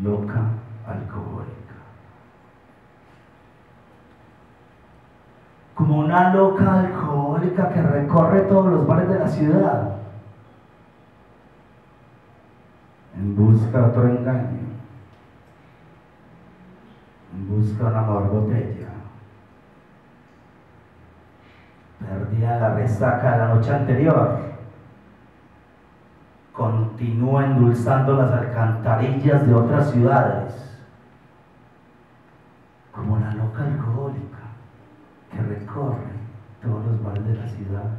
loca alcohólica. Como una loca alcohólica que recorre todos los bares de la ciudad en busca de otro engaño, en busca de una mejor botella. Perdida la resaca de la noche anterior, continúa endulzando las alcantarillas de otras ciudades, como la loca alcohólica que recorre todos los bares de la ciudad